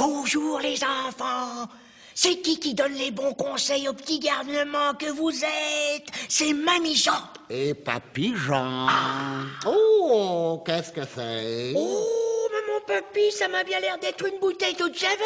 Bonjour les enfants. C'est qui qui donne les bons conseils au petit garnement que vous êtes? C'est Mamie Jean. Et Papy Jean. Oh, qu'est-ce que c'est? Oh, mon papy, ça m'a bien l'air d'être une bouteille d'eau de javel.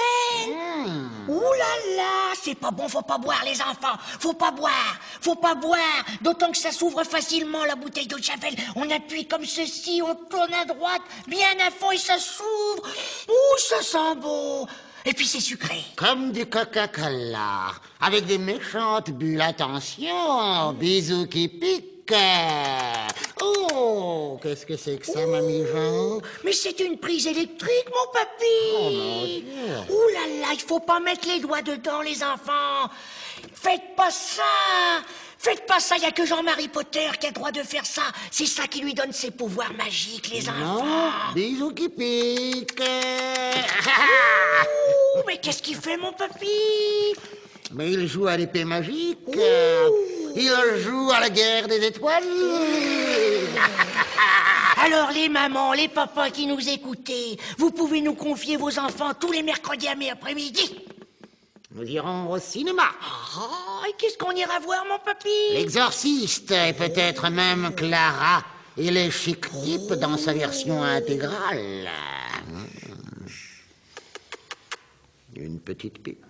Ouh là là, c'est pas bon, faut pas boire les enfants. Faut pas boire, faut pas boire. D'autant que ça s'ouvre facilement la bouteille d'eau de javel. On appuie comme ceci, on tourne à droite, bien à fond et ça s'ouvre. Ouh, ça sent bon. Et puis c'est sucré. Comme du Coca-Cola, avec des méchantes bulles. Attention, bisous qui piquent. Qu'est-ce que c'est que ça, mamie Jean Mais c'est une prise électrique, mon papy. Oh, mon Dieu. Ouh là là, il faut pas mettre les doigts dedans, les enfants. Faites pas ça. Faites pas ça, il y a que Jean-Marie Potter qui a le droit de faire ça. C'est ça qui lui donne ses pouvoirs magiques, les Non, enfants. bisous qui piquent. Ouh, mais qu'est-ce qu'il fait, mon papy? Mais il joue à l'épée magique. Il joue à la guerre des étoiles. Alors, les mamans, les papas qui nous écoutez, vous pouvez nous confier vos enfants tous les mercredis à mi-après-midi. Nous irons au cinéma. Oh, et qu'est-ce qu'on ira voir, mon papy L'exorciste et peut-être même Clara et les chic dans sa version intégrale. Une petite pipe.